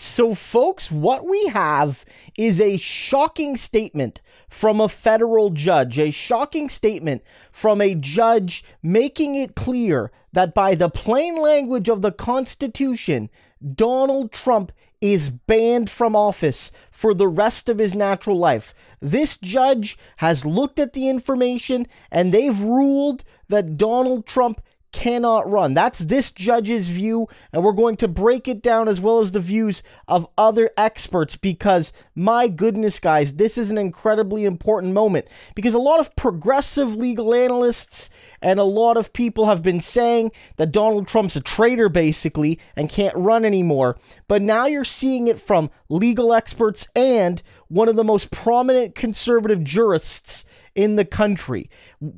So, folks, what we have is a shocking statement from a federal judge, a shocking statement from a judge making it clear that by the plain language of the Constitution, Donald Trump is banned from office for the rest of his natural life. This judge has looked at the information and they've ruled that Donald Trump cannot run. That's this judge's view, and we're going to break it down as well as the views of other experts because, my goodness, guys, this is an incredibly important moment because a lot of progressive legal analysts and a lot of people have been saying that Donald Trump's a traitor, basically, and can't run anymore. But now you're seeing it from legal experts and one of the most prominent conservative jurists in the country.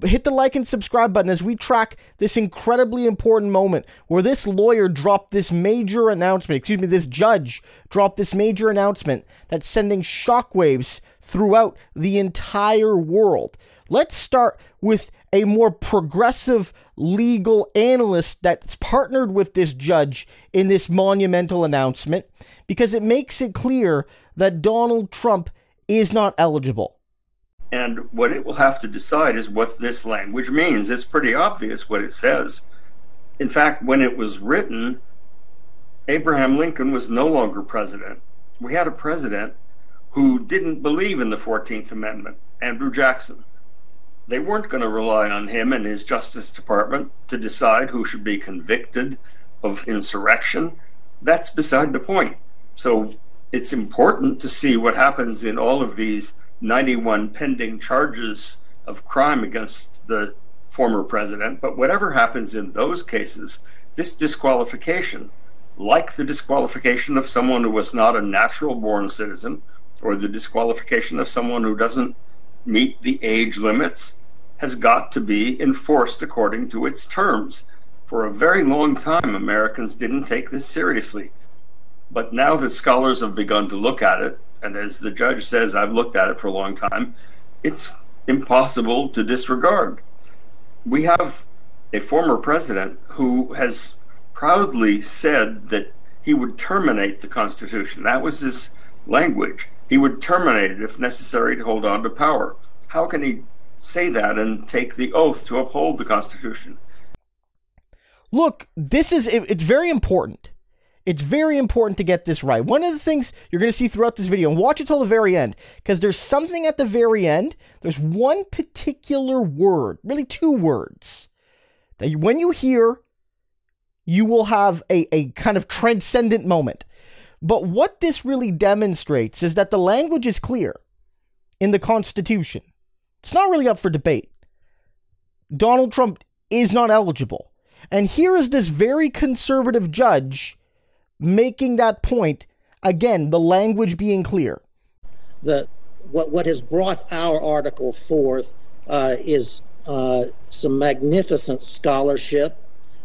Hit the like and subscribe button as we track this incredibly important moment where this lawyer dropped this major announcement, excuse me, this judge dropped this major announcement that's sending shockwaves throughout the entire world. Let's start with a more progressive legal analyst that's partnered with this judge in this monumental announcement because it makes it clear that Donald Trump is not eligible. And what it will have to decide is what this language means. It's pretty obvious what it says. In fact, when it was written, Abraham Lincoln was no longer president. We had a president who didn't believe in the 14th Amendment, Andrew Jackson. They weren't going to rely on him and his Justice Department to decide who should be convicted of insurrection. That's beside the point. So it's important to see what happens in all of these 91 pending charges of crime against the former president. But whatever happens in those cases, this disqualification, like the disqualification of someone who was not a natural born citizen, or the disqualification of someone who doesn't meet the age limits, has got to be enforced according to its terms. For a very long time, Americans didn't take this seriously. But now that scholars have begun to look at it, and as the judge says, I've looked at it for a long time, it's impossible to disregard. We have a former president who has proudly said that he would terminate the Constitution. That was his language. He would terminate it if necessary to hold on to power. How can he say that and take the oath to uphold the Constitution? Look, this is it's very important it's very important to get this right. One of the things you're going to see throughout this video, and watch it till the very end, because there's something at the very end. There's one particular word, really two words, that when you hear, you will have a, a kind of transcendent moment. But what this really demonstrates is that the language is clear in the Constitution. It's not really up for debate. Donald Trump is not eligible. And here is this very conservative judge making that point. Again, the language being clear. The what what has brought our article forth uh, is uh, some magnificent scholarship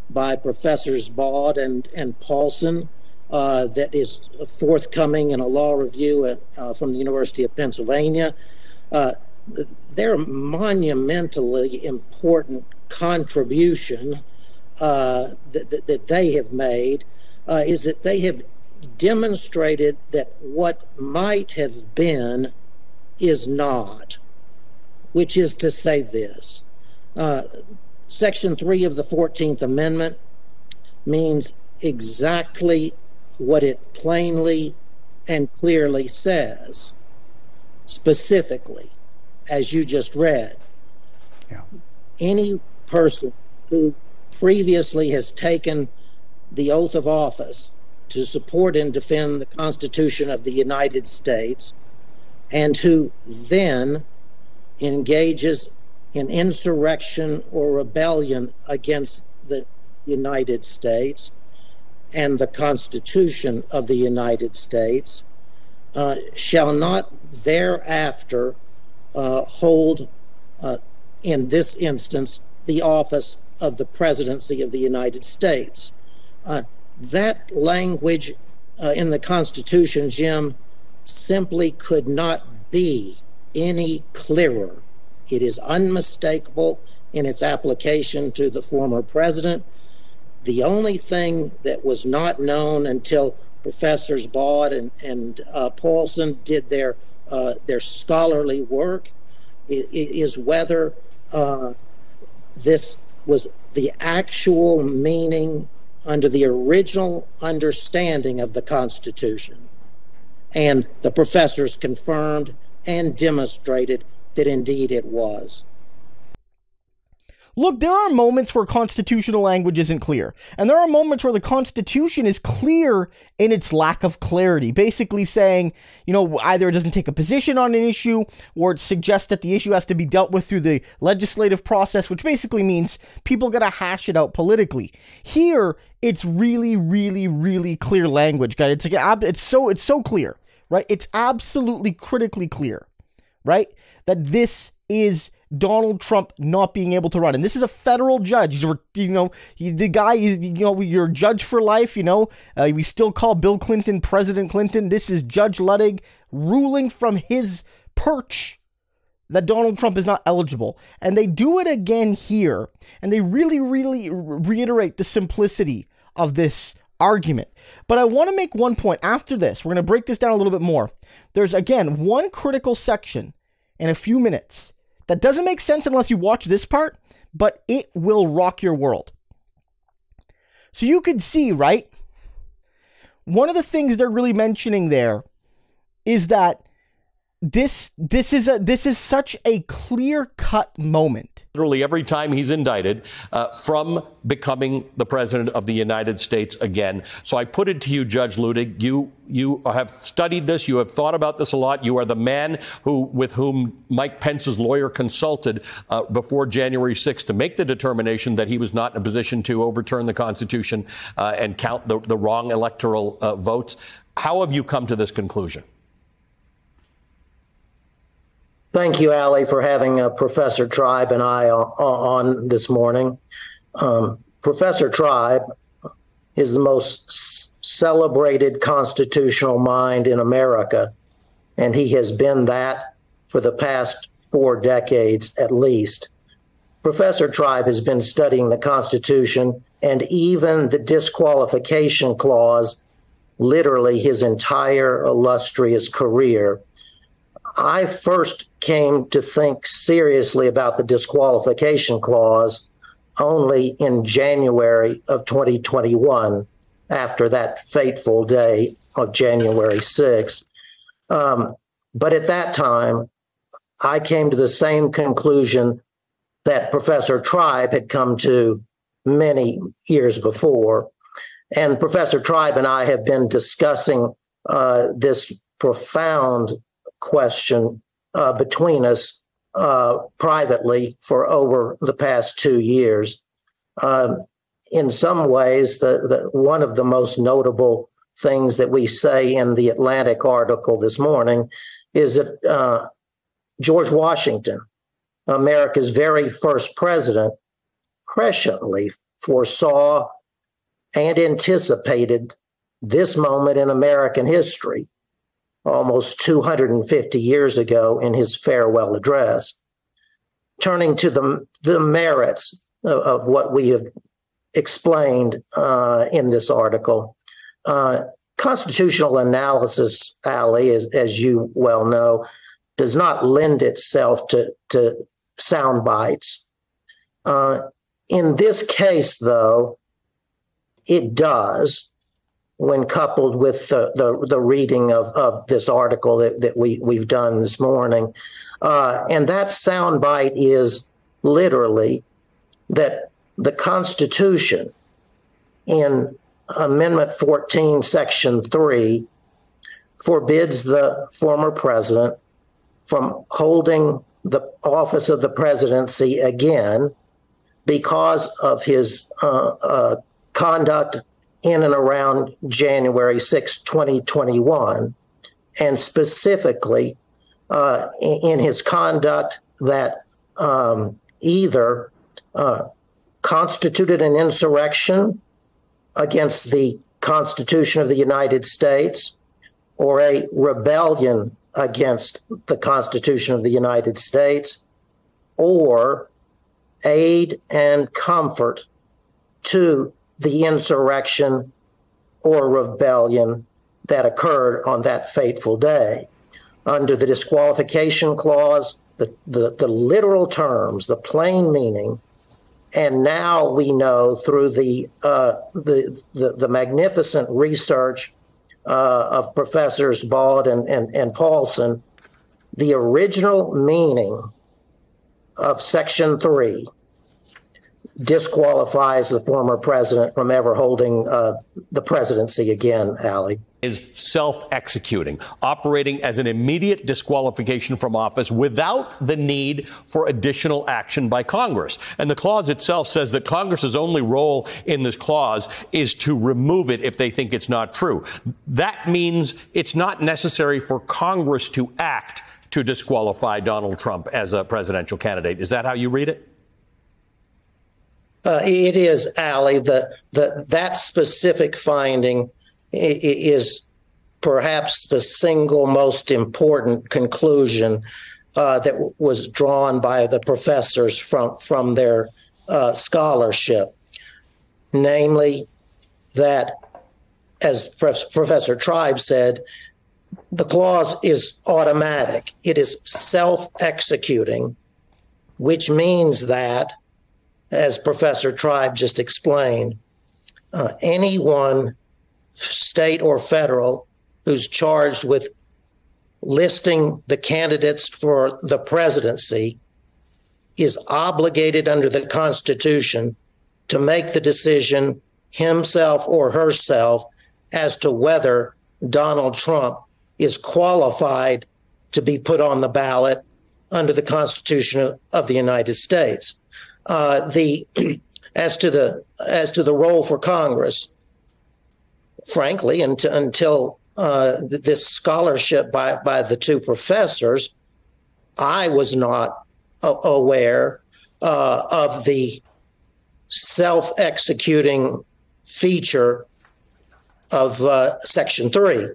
by Professors Baude and and Paulsen uh, that is forthcoming in a law review at, uh, from the University of Pennsylvania. Uh, their monumentally important contribution uh, that, that, that they have made uh, is that they have demonstrated that what might have been is not, which is to say this. Uh, Section 3 of the 14th Amendment means exactly what it plainly and clearly says, specifically, as you just read. Yeah. Any person who previously has taken the oath of office to support and defend the Constitution of the United States, and who then engages in insurrection or rebellion against the United States and the Constitution of the United States uh, shall not thereafter uh, hold, uh, in this instance, the office of the presidency of the United States. Uh, that language uh, in the Constitution, Jim, simply could not be any clearer. It is unmistakable in its application to the former president. The only thing that was not known until Professors Baude and, and uh, Paulsen did their uh, their scholarly work is whether uh, this was the actual meaning under the original understanding of the Constitution. And the professors confirmed and demonstrated that indeed it was. Look, there are moments where constitutional language isn't clear, and there are moments where the Constitution is clear in its lack of clarity, basically saying, you know, either it doesn't take a position on an issue or it suggests that the issue has to be dealt with through the legislative process, which basically means people gotta hash it out politically. Here, it's really, really, really clear language, guys. It's, it's so it's so clear, right? It's absolutely critically clear, right? That this is Donald Trump not being able to run. And this is a federal judge. He's, you know, he, the guy, is, you know, you're a judge for life, you know. Uh, we still call Bill Clinton President Clinton. This is Judge Luttig ruling from his perch that Donald Trump is not eligible. And they do it again here. And they really, really reiterate the simplicity of this argument. But I want to make one point after this. We're going to break this down a little bit more. There's, again, one critical section in a few minutes that doesn't make sense unless you watch this part, but it will rock your world. So you could see, right? One of the things they're really mentioning there is that this this is a this is such a clear cut moment. Literally every time he's indicted uh, from becoming the president of the United States again. So I put it to you, Judge Luttig. You you have studied this. You have thought about this a lot. You are the man who with whom Mike Pence's lawyer consulted uh, before January 6th to make the determination that he was not in a position to overturn the Constitution uh, and count the, the wrong electoral uh, votes. How have you come to this conclusion? Thank you, Ali, for having uh, Professor Tribe and I on, on this morning. Um, Professor Tribe is the most s- celebrated constitutional mind in America, and he has been that for the past four decades at least. Professor Tribe has been studying the Constitution and even the disqualification clause literally his entire illustrious career. I first came to think seriously about the disqualification clause only in January of 2021, after that fateful day of January 6th. Um, but at that time, I came to the same conclusion that Professor Tribe had come to many years before. And Professor Tribe and I have been discussing uh, this profound question uh, between us uh, privately for over the past two years. Um, in some ways, the, the, one of the most notable things that we say in the Atlantic article this morning is that uh, George Washington, America's very first president, presciently foresaw and anticipated this moment in American history almost 250 years ago in his farewell address. Turning to the, the merits of, of what we have explained uh, in this article, uh, constitutional analysis, Ali, as, as you well know, does not lend itself to, to sound bites. Uh, in this case, though, it does when coupled with the, the, the, reading of, of this article that, that we, we've done this morning. Uh, and that soundbite is literally that the Constitution in Amendment 14, Section 3, forbids the former president from holding the office of the presidency again because of his uh, uh, conduct in and around January 6, 2021, and specifically uh, in his conduct that um, either uh, constituted an insurrection against the Constitution of the United States or a rebellion against the Constitution of the United States or aid and comfort to the insurrection or rebellion that occurred on that fateful day. Under the disqualification clause, the, the, the literal terms, the plain meaning, and now we know through the uh, the, the, the magnificent research uh, of professors Baude and, and, and Paulsen, the original meaning of Section 3 disqualifies the former president from ever holding uh, the presidency again, Ali. Is self executing, operating as an immediate disqualification from office without the need for additional action by Congress. And the clause itself says that Congress's only role in this clause is to remove it if they think it's not true. That means it's not necessary for Congress to act to disqualify Donald Trump as a presidential candidate. Is that how you read it? Uh, it is, Ali. The, the, that specific finding is perhaps the single most important conclusion uh, that w- was drawn by the professors from, from their uh, scholarship. Namely, that, as Prof- Professor Tribe said, the clause is automatic, it is self executing, which means that as Professor Tribe just explained, uh, anyone, state or federal, who's charged with listing the candidates for the presidency is obligated under the Constitution to make the decision himself or herself as to whether Donald Trump is qualified to be put on the ballot under the Constitution of the United States uh, the as to the as to the role for Congress. Frankly, until, until uh, this scholarship by by the two professors, I was not aware uh, of the self-executing feature of uh, Section Three.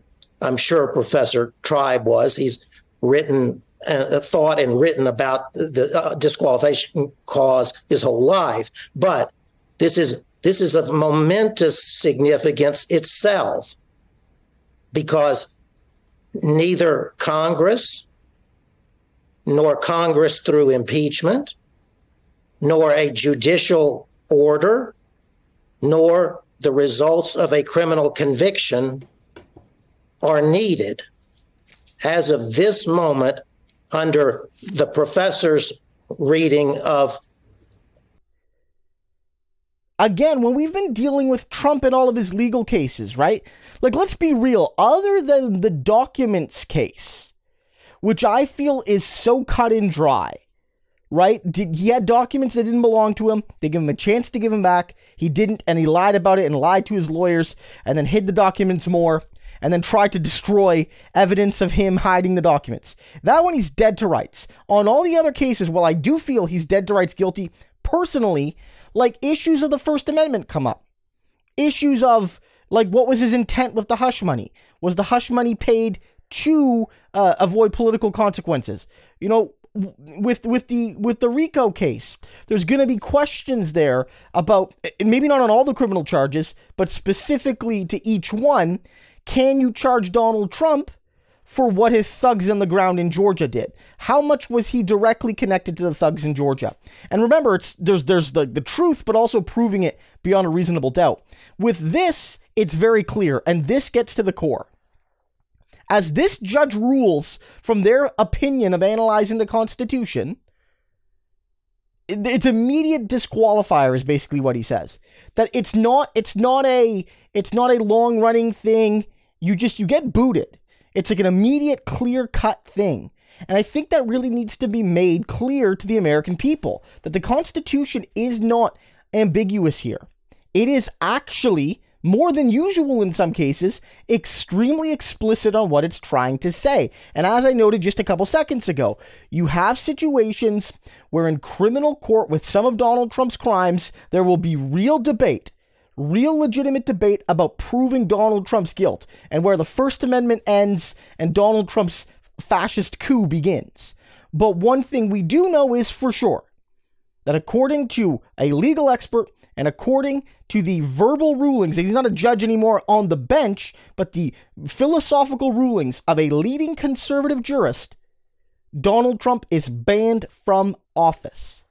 I'm sure Professor Tribe was. He's written uh, thought and written about the uh, disqualification cause his whole life. But this is this is of momentous significance itself because neither Congress nor Congress through impeachment nor a judicial order nor the results of a criminal conviction are needed as of this moment under the professor's reading of again, when we've been dealing with Trump and all of his legal cases, right? Like, let's be real, other than the documents case, which I feel is so cut and dry, right? Did, he had documents that didn't belong to him. They gave him a chance to give him back. He didn't, and he lied about it and lied to his lawyers and then hid the documents more and then tried to destroy evidence of him hiding the documents. That one he's dead to rights. On all the other cases, while I do feel he's dead to rights guilty, personally, like issues of the First Amendment come up. Issues of like what was his intent with the hush money? Was the hush money paid to uh, avoid political consequences? You know, with with the with the RICO case, there's going to be questions there about maybe not on all the criminal charges, but specifically to each one. Can you charge Donald Trump for what his thugs on the ground in Georgia did? How much was he directly connected to the thugs in Georgia? And remember, it's there's there's the, the truth, but also proving it beyond a reasonable doubt. With this, it's very clear, and this gets to the core. As this judge rules from their opinion of analyzing the Constitution, it's immediate disqualifier is basically what he says that it's not it's not a it's not a long running thing you just you get booted it's like an immediate clear cut thing and i think that really needs to be made clear to the american people that the constitution is not ambiguous here it is actually more than usual in some cases, extremely explicit on what it's trying to say. And as I noted just a couple seconds ago, you have situations where in criminal court with some of Donald Trump's crimes, there will be real debate. Real legitimate debate about proving Donald Trump's guilt and where the First Amendment ends and Donald Trump's fascist coup begins. But one thing we do know is for sure that according to a legal expert and according to the verbal rulings, he's not a judge anymore on the bench, but the philosophical rulings of a leading conservative jurist, Donald Trump is banned from office.